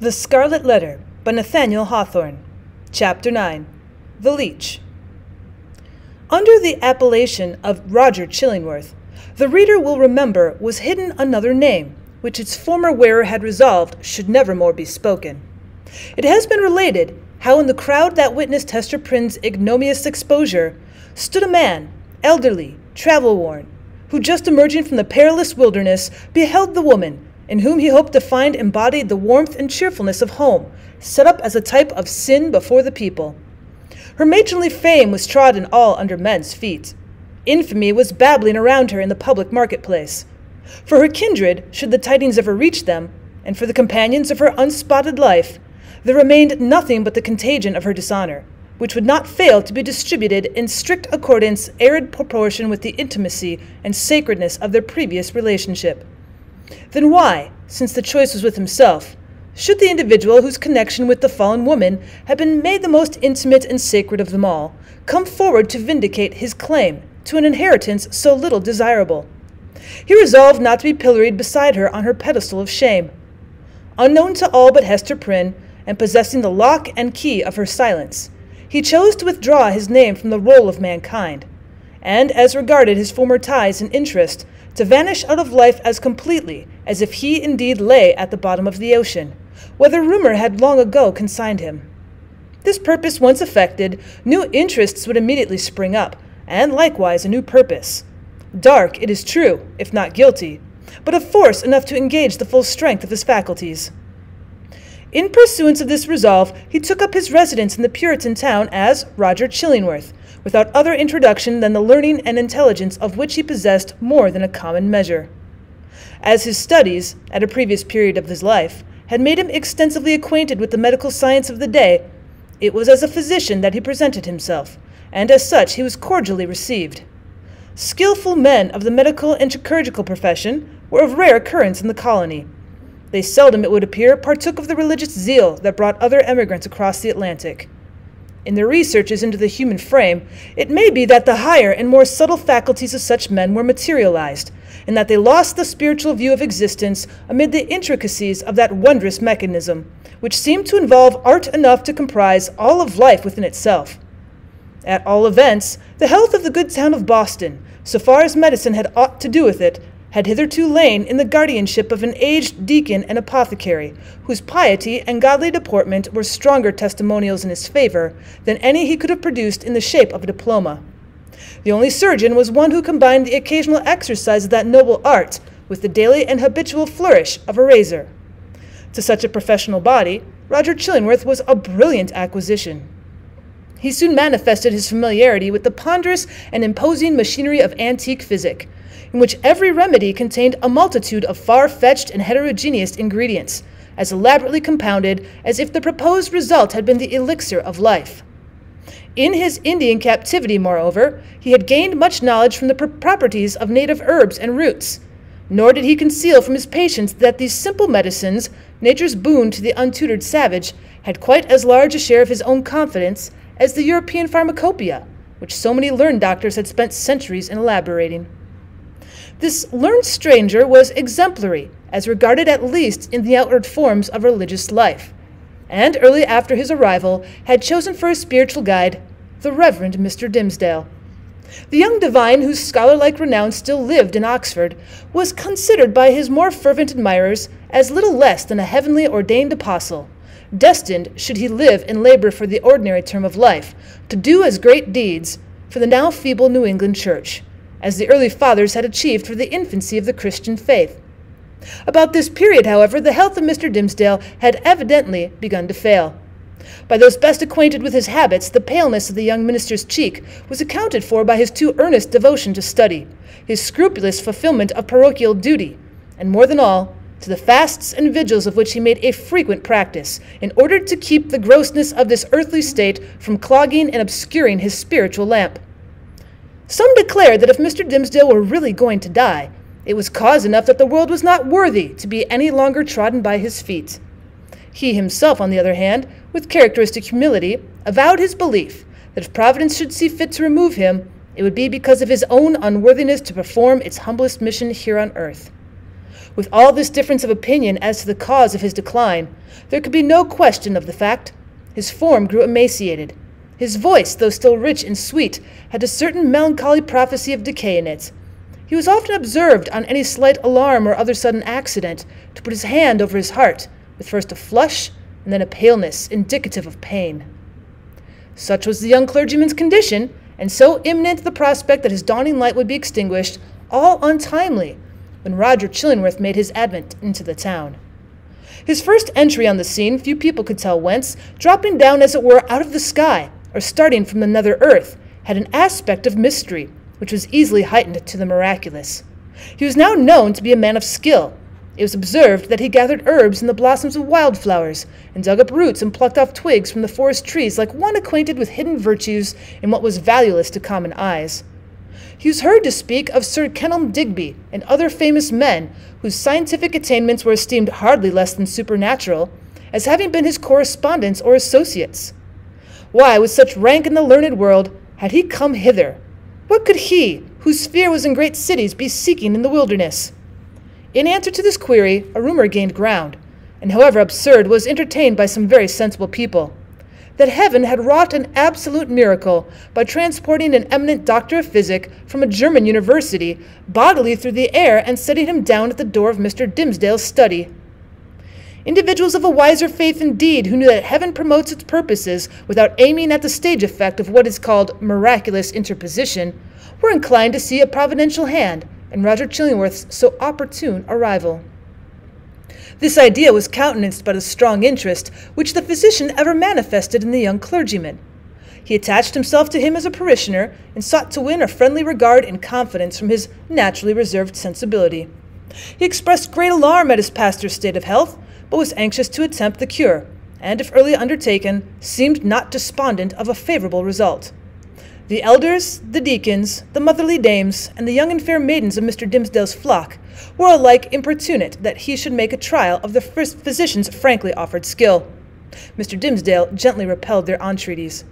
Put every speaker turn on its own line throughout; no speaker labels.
The Scarlet Letter by Nathaniel Hawthorne. Chapter 9 The Leech. Under the appellation of Roger Chillingworth, the reader will remember was hidden another name, which its former wearer had resolved should never more be spoken. It has been related how in the crowd that witnessed Hester Prynne's ignominious exposure stood a man, elderly, travel worn, who just emerging from the perilous wilderness beheld the woman in whom he hoped to find embodied the warmth and cheerfulness of home, set up as a type of sin before the people. Her matronly fame was trodden all under men's feet. Infamy was babbling around her in the public marketplace. For her kindred, should the tidings ever reach them, and for the companions of her unspotted life, there remained nothing but the contagion of her dishonor, which would not fail to be distributed in strict accordance, arid proportion with the intimacy and sacredness of their previous relationship. Then why, since the choice was with himself, should the individual whose connection with the fallen woman had been made the most intimate and sacred of them all come forward to vindicate his claim to an inheritance so little desirable? He resolved not to be pilloried beside her on her pedestal of shame. Unknown to all but Hester Prynne, and possessing the lock and key of her silence, he chose to withdraw his name from the roll of mankind, and as regarded his former ties and interest, to vanish out of life as completely as if he indeed lay at the bottom of the ocean, whether rumor had long ago consigned him. This purpose once effected, new interests would immediately spring up, and likewise a new purpose. Dark, it is true, if not guilty, but of force enough to engage the full strength of his faculties. In pursuance of this resolve, he took up his residence in the Puritan town as Roger Chillingworth, without other introduction than the learning and intelligence of which he possessed more than a common measure. As his studies, at a previous period of his life, had made him extensively acquainted with the medical science of the day, it was as a physician that he presented himself, and as such he was cordially received. Skilful men of the medical and chirurgical profession were of rare occurrence in the colony. They seldom, it would appear, partook of the religious zeal that brought other emigrants across the Atlantic. In their researches into the human frame, it may be that the higher and more subtle faculties of such men were materialized, and that they lost the spiritual view of existence amid the intricacies of that wondrous mechanism, which seemed to involve art enough to comprise all of life within itself. At all events, the health of the good town of Boston, so far as medicine had aught to do with it, had hitherto lain in the guardianship of an aged deacon and apothecary, whose piety and godly deportment were stronger testimonials in his favor than any he could have produced in the shape of a diploma. The only surgeon was one who combined the occasional exercise of that noble art with the daily and habitual flourish of a razor. To such a professional body, Roger Chillingworth was a brilliant acquisition. He soon manifested his familiarity with the ponderous and imposing machinery of antique physic, in which every remedy contained a multitude of far fetched and heterogeneous ingredients, as elaborately compounded as if the proposed result had been the elixir of life. In his Indian captivity, moreover, he had gained much knowledge from the properties of native herbs and roots. Nor did he conceal from his patients that these simple medicines, nature's boon to the untutored savage, had quite as large a share of his own confidence as the European pharmacopoeia, which so many learned doctors had spent centuries in elaborating. This learned stranger was exemplary, as regarded at least in the outward forms of religious life, and early after his arrival had chosen for his spiritual guide the Reverend Mr. Dimmesdale. The young divine, whose scholar-like renown still lived in Oxford, was considered by his more fervent admirers as little less than a heavenly ordained apostle, destined, should he live and labor for the ordinary term of life, to do as great deeds for the now feeble New England Church as the early fathers had achieved for the infancy of the Christian faith. About this period, however, the health of Mr. Dimmesdale had evidently begun to fail. By those best acquainted with his habits, the paleness of the young minister's cheek was accounted for by his too earnest devotion to study, his scrupulous fulfillment of parochial duty, and more than all, to the fasts and vigils of which he made a frequent practice, in order to keep the grossness of this earthly state from clogging and obscuring his spiritual lamp. Some declared that if Mr. Dimmesdale were really going to die, it was cause enough that the world was not worthy to be any longer trodden by his feet. He himself, on the other hand, with characteristic humility, avowed his belief that if Providence should see fit to remove him, it would be because of his own unworthiness to perform its humblest mission here on earth. With all this difference of opinion as to the cause of his decline, there could be no question of the fact. His form grew emaciated. His voice, though still rich and sweet, had a certain melancholy prophecy of decay in it. He was often observed, on any slight alarm or other sudden accident, to put his hand over his heart, with first a flush and then a paleness indicative of pain. Such was the young clergyman's condition, and so imminent the prospect that his dawning light would be extinguished, all untimely, when Roger Chillingworth made his advent into the town. His first entry on the scene, few people could tell whence, dropping down as it were out of the sky, or starting from the nether earth, had an aspect of mystery, which was easily heightened to the miraculous. He was now known to be a man of skill. It was observed that he gathered herbs in the blossoms of wildflowers, and dug up roots and plucked off twigs from the forest trees like one acquainted with hidden virtues in what was valueless to common eyes. He was heard to speak of Sir Kenelm Digby and other famous men whose scientific attainments were esteemed hardly less than supernatural, as having been his correspondents or associates. Why, with such rank in the learned world, had he come hither? What could he, whose sphere was in great cities, be seeking in the wilderness? In answer to this query, a rumor gained ground, and however absurd, was entertained by some very sensible people that heaven had wrought an absolute miracle by transporting an eminent doctor of physic from a German university bodily through the air and setting him down at the door of Mr. Dimmesdale's study. Individuals of a wiser faith indeed, who knew that heaven promotes its purposes without aiming at the stage effect of what is called miraculous interposition, were inclined to see a providential hand in Roger Chillingworth's so opportune arrival. This idea was countenanced by the strong interest which the physician ever manifested in the young clergyman. He attached himself to him as a parishioner and sought to win a friendly regard and confidence from his naturally reserved sensibility. He expressed great alarm at his pastor's state of health, but was anxious to attempt the cure, and if early undertaken, seemed not despondent of a favorable result. The elders, the deacons, the motherly dames, and the young and fair maidens of Mr. Dimmesdale's flock were alike importunate that he should make a trial of the first physician's frankly offered skill. Mr. Dimmesdale gently repelled their entreaties.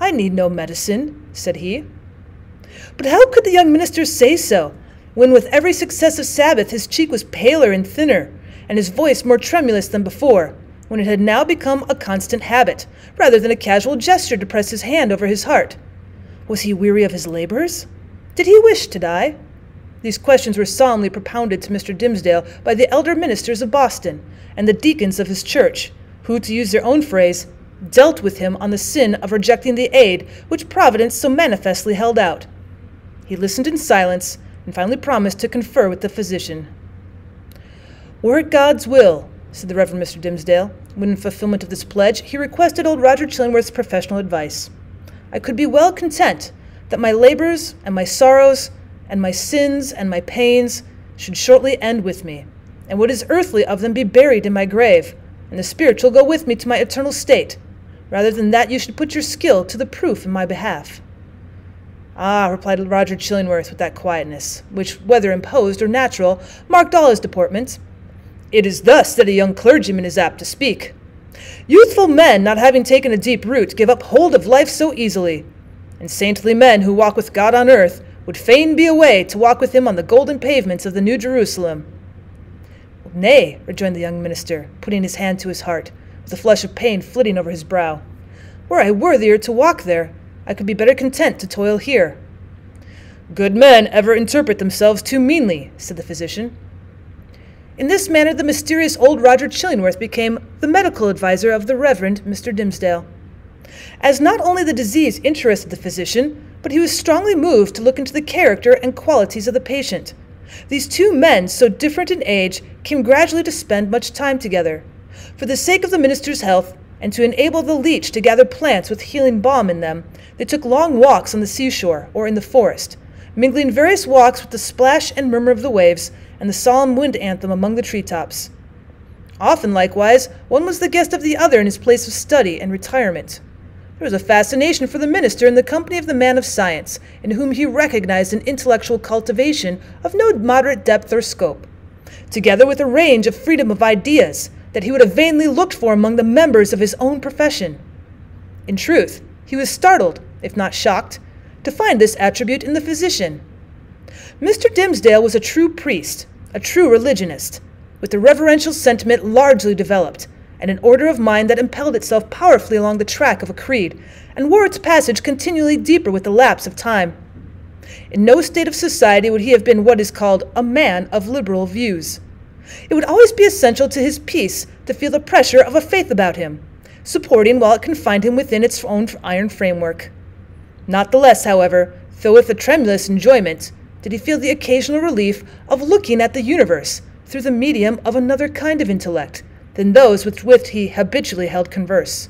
I need no medicine, said he. But how could the young minister say so, when with every successive Sabbath his cheek was paler and thinner, and his voice more tremulous than before, when it had now become a constant habit, rather than a casual gesture to press his hand over his heart? Was he weary of his labors? Did he wish to die? These questions were solemnly propounded to Mr. Dimmesdale by the elder ministers of Boston and the deacons of his church, who, to use their own phrase, dealt with him on the sin of rejecting the aid which Providence so manifestly held out. He listened in silence and finally promised to confer with the physician. Were it God's will, said the Reverend Mr. Dimmesdale, when in fulfillment of this pledge he requested old Roger Chillingworth's professional advice. I could be well content that my labors and my sorrows and my sins and my pains should shortly end with me, and what is earthly of them be buried in my grave, and the spiritual go with me to my eternal state, rather than that you should put your skill to the proof in my behalf. Ah, replied Roger Chillingworth with that quietness, which, whether imposed or natural, marked all his deportment. It is thus that a young clergyman is apt to speak. Youthful men, not having taken a deep root, give up hold of life so easily. And saintly men who walk with God on earth would fain be away to walk with him on the golden pavements of the New Jerusalem. Nay, rejoined the young minister, putting his hand to his heart, with a flush of pain flitting over his brow. Were I worthier to walk there, I could be better content to toil here. Good men ever interpret themselves too meanly, said the physician. In this manner, the mysterious old Roger Chillingworth became the medical adviser of the Reverend Mr. Dimmesdale. As not only the disease interested the physician, but he was strongly moved to look into the character and qualities of the patient. These two men, so different in age, came gradually to spend much time together. For the sake of the minister's health, and to enable the leech to gather plants with healing balm in them, they took long walks on the seashore or in the forest, mingling various walks with the splash and murmur of the waves and the solemn wind anthem among the tree tops. Often, likewise, one was the guest of the other in his place of study and retirement. There was a fascination for the minister in the company of the man of science, in whom he recognized an intellectual cultivation of no moderate depth or scope, together with a range of freedom of ideas that he would have vainly looked for among the members of his own profession. In truth, he was startled, if not shocked, to find this attribute in the physician. Mr. Dimmesdale was a true priest, a true religionist, with a reverential sentiment largely developed, and an order of mind that impelled itself powerfully along the track of a creed, and wore its passage continually deeper with the lapse of time. In no state of society would he have been what is called a man of liberal views. It would always be essential to his peace to feel the pressure of a faith about him, supporting while it confined him within its own iron framework. Not the less, however, though with a tremulous enjoyment, did he feel the occasional relief of looking at the universe through the medium of another kind of intellect than those with which he habitually held converse.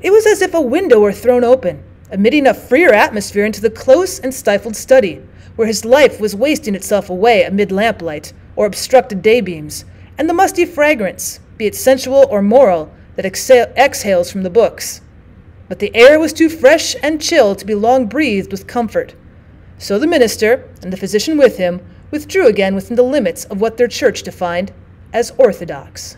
It was as if a window were thrown open, admitting a freer atmosphere into the close and stifled study, where his life was wasting itself away amid lamplight or obstructed daybeams, and the musty fragrance, be it sensual or moral, that exhales from the books. But the air was too fresh and chill to be long breathed with comfort. So the minister, and the physician with him, withdrew again within the limits of what their church defined as orthodox.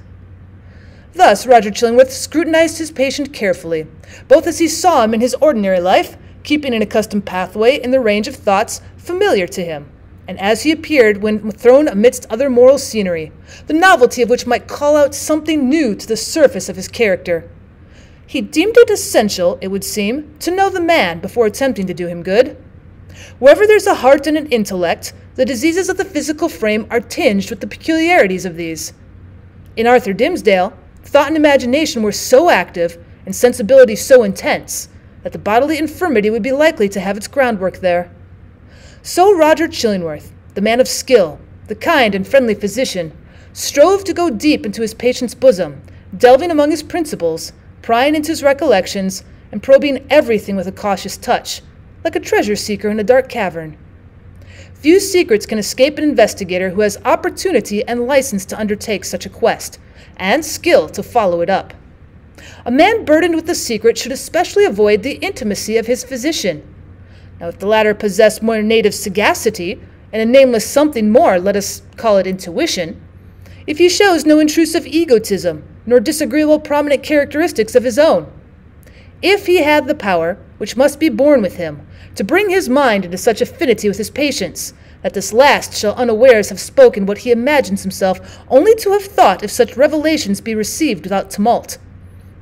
Thus Roger Chillingworth scrutinized his patient carefully, both as he saw him in his ordinary life, keeping an accustomed pathway in the range of thoughts familiar to him, and as he appeared when thrown amidst other moral scenery, the novelty of which might call out something new to the surface of his character. He deemed it essential, it would seem, to know the man before attempting to do him good. Wherever there's a heart and an intellect, the diseases of the physical frame are tinged with the peculiarities of these. In Arthur Dimmesdale, thought and imagination were so active, and sensibility so intense, that the bodily infirmity would be likely to have its groundwork there. So Roger Chillingworth, the man of skill, the kind and friendly physician, strove to go deep into his patient's bosom, delving among his principles, prying into his recollections, and probing everything with a cautious touch, like a treasure seeker in a dark cavern. Few secrets can escape an investigator who has opportunity and license to undertake such a quest, and skill to follow it up. A man burdened with the secret should especially avoid the intimacy of his physician now, if the latter possessed more native sagacity, and a nameless something more, let us call it intuition, if he shows no intrusive egotism, nor disagreeable prominent characteristics of his own, if he had the power, which must be born with him, to bring his mind into such affinity with his patient's, that this last shall unawares have spoken what he imagines himself only to have thought if such revelations be received without tumult,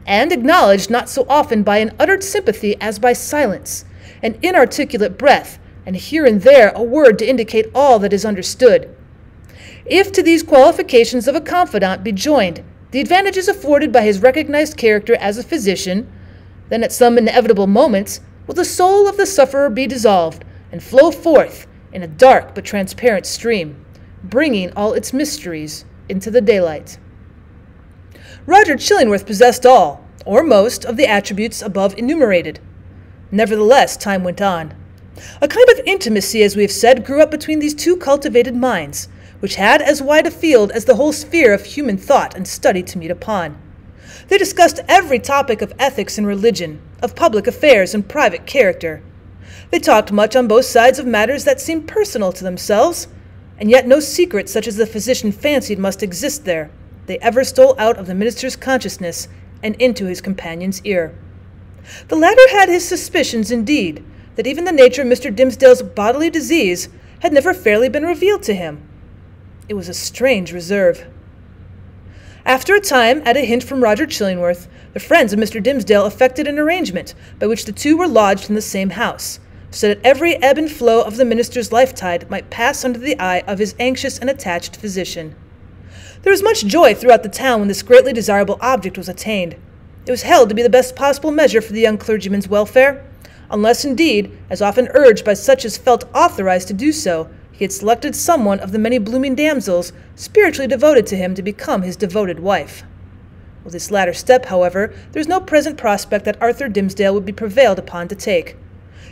and acknowledged not so often by an uttered sympathy as by silence, an inarticulate breath, and here and there a word to indicate all that is understood. If to these qualifications of a confidant be joined the advantages afforded by his recognized character as a physician, then at some inevitable moments will the soul of the sufferer be dissolved and flow forth in a dark but transparent stream, bringing all its mysteries into the daylight. Roger Chillingworth possessed all, or most, of the attributes above enumerated. Nevertheless, time went on. A kind of intimacy, as we have said, grew up between these two cultivated minds, which had as wide a field as the whole sphere of human thought and study to meet upon. They discussed every topic of ethics and religion, of public affairs and private character. They talked much on both sides of matters that seemed personal to themselves, and yet no secret such as the physician fancied must exist there, they ever stole out of the minister's consciousness and into his companion's ear. The latter had his suspicions, indeed, that even the nature of Mr. Dimmesdale's bodily disease had never fairly been revealed to him. It was a strange reserve. After a time, at a hint from Roger Chillingworth, the friends of Mr. Dimmesdale effected an arrangement by which the two were lodged in the same house, so that every ebb and flow of the minister's lifetide might pass under the eye of his anxious and attached physician. There was much joy throughout the town when this greatly desirable object was attained. It was held to be the best possible measure for the young clergyman's welfare, unless indeed, as often urged by such as felt authorized to do so, he had selected someone of the many blooming damsels spiritually devoted to him to become his devoted wife. With this latter step, however, there was no present prospect that Arthur Dimmesdale would be prevailed upon to take.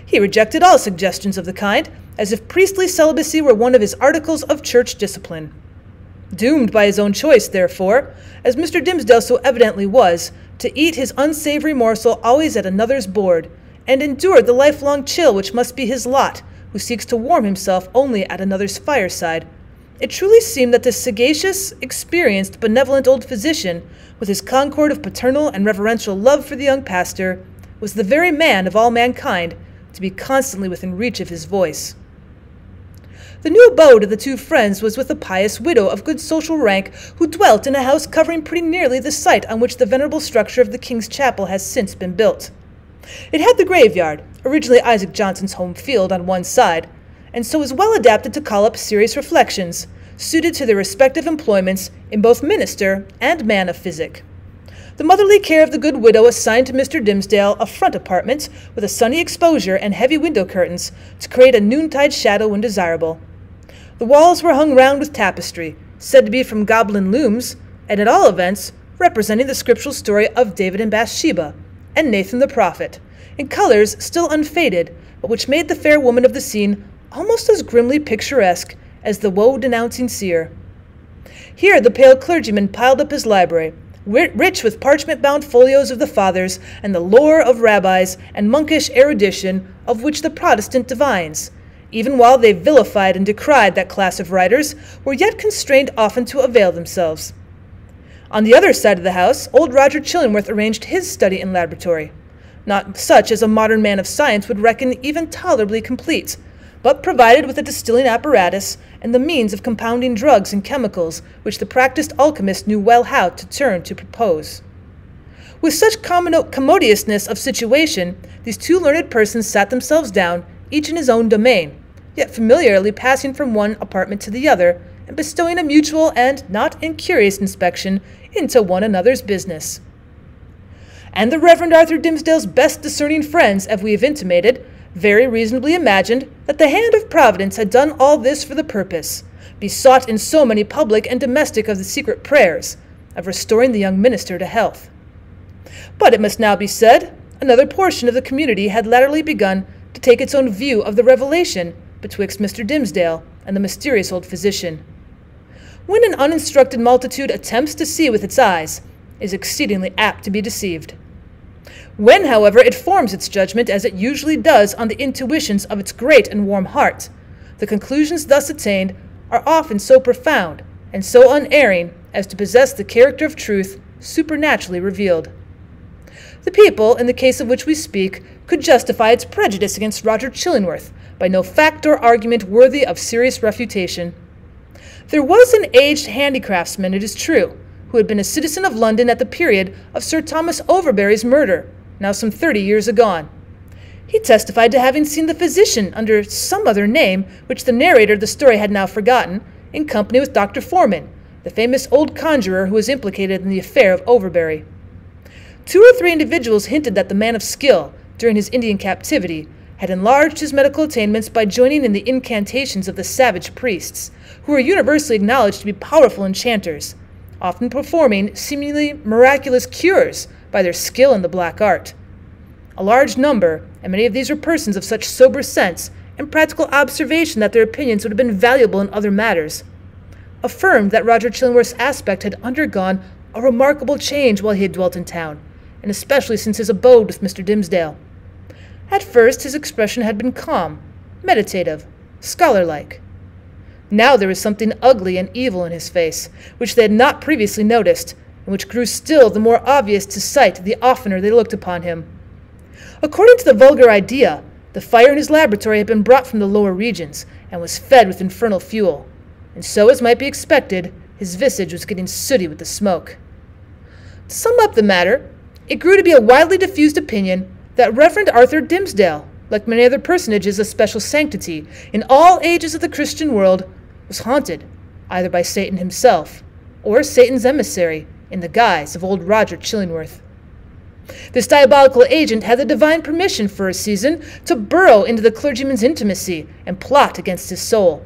He rejected all suggestions of the kind, as if priestly celibacy were one of his articles of church discipline. Doomed by his own choice, therefore, as Mr. Dimmesdale so evidently was, to eat his unsavory morsel always at another's board, and endure the lifelong chill which must be his lot, who seeks to warm himself only at another's fireside. It truly seemed that this sagacious, experienced, benevolent old physician, with his concord of paternal and reverential love for the young pastor, was the very man of all mankind to be constantly within reach of his voice. The new abode of the two friends was with a pious widow of good social rank who dwelt in a house covering pretty nearly the site on which the venerable structure of the King's Chapel has since been built. It had the graveyard, originally Isaac Johnson's home field, on one side, and so was well adapted to call up serious reflections, suited to their respective employments in both minister and man of physic. The motherly care of the good widow assigned to Mr. Dimmesdale a front apartment with a sunny exposure and heavy window curtains to create a noontide shadow when desirable. The walls were hung round with tapestry, said to be from Gobelin looms, and at all events representing the scriptural story of David and Bathsheba, and Nathan the prophet, in colors still unfaded, but which made the fair woman of the scene almost as grimly picturesque as the woe denouncing seer. Here the pale clergyman piled up his library, rich with parchment bound folios of the fathers and the lore of rabbis and monkish erudition of which the Protestant divines, even while they vilified and decried that class of writers, were yet constrained often to avail themselves. On the other side of the house, old Roger Chillingworth arranged his study and laboratory, not such as a modern man of science would reckon even tolerably complete, but provided with a distilling apparatus and the means of compounding drugs and chemicals which the practiced alchemist knew well how to turn to propose. With such commodiousness of situation, these two learned persons sat themselves down, each in his own domain, yet familiarly passing from one apartment to the other, and bestowing a mutual and not incurious inspection into one another's business. And the Reverend Arthur Dimmesdale's best discerning friends, as we have intimated, very reasonably imagined that the hand of Providence had done all this for the purpose, besought in so many public and domestic of the secret prayers, of restoring the young minister to health. But it must now be said, another portion of the community had latterly begun to take its own view of the revelation betwixt Mr. Dimmesdale and the mysterious old physician. When an uninstructed multitude attempts to see with its eyes, is exceedingly apt to be deceived. When, however, it forms its judgment, as it usually does, on the intuitions of its great and warm heart, the conclusions thus attained are often so profound and so unerring as to possess the character of truth supernaturally revealed. The people, in the case of which we speak, could justify its prejudice against Roger Chillingworth by no fact or argument worthy of serious refutation. There was an aged handicraftsman, it is true, who had been a citizen of London at the period of Sir Thomas Overbury's murder, now some thirty years agone. He testified to having seen the physician under some other name, which the narrator of the story had now forgotten, in company with Dr. Forman, the famous old conjurer who was implicated in the affair of Overbury. Two or three individuals hinted that the man of skill, during his Indian captivity, had enlarged his medical attainments by joining in the incantations of the savage priests, who were universally acknowledged to be powerful enchanters, often performing seemingly miraculous cures by their skill in the black art. A large number, and many of these were persons of such sober sense and practical observation that their opinions would have been valuable in other matters, affirmed that Roger Chillingworth's aspect had undergone a remarkable change while he had dwelt in town, and especially since his abode with Mr. Dimmesdale. At first his expression had been calm, meditative, scholar-like. Now there was something ugly and evil in his face, which they had not previously noticed, and which grew still the more obvious to sight the oftener they looked upon him. According to the vulgar idea, the fire in his laboratory had been brought from the lower regions, and was fed with infernal fuel, and so, as might be expected, his visage was getting sooty with the smoke. To sum up the matter, it grew to be a widely diffused opinion that Reverend Arthur Dimmesdale, like many other personages of special sanctity in all ages of the Christian world, was haunted either by Satan himself or Satan's emissary, in the guise of old Roger Chillingworth. This diabolical agent had the divine permission for a season to burrow into the clergyman's intimacy and plot against his soul.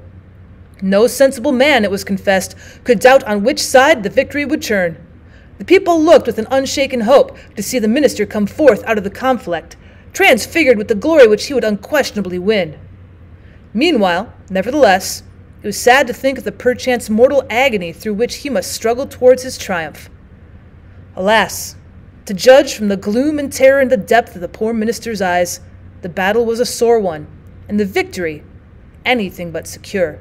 No sensible man, it was confessed, could doubt on which side the victory would turn. The people looked with an unshaken hope to see the minister come forth out of the conflict, transfigured with the glory which he would unquestionably win. Meanwhile, nevertheless, it was sad to think of the perchance mortal agony through which he must struggle towards his triumph. Alas, to judge from the gloom and terror in the depth of the poor minister's eyes, the battle was a sore one, and the victory anything but secure.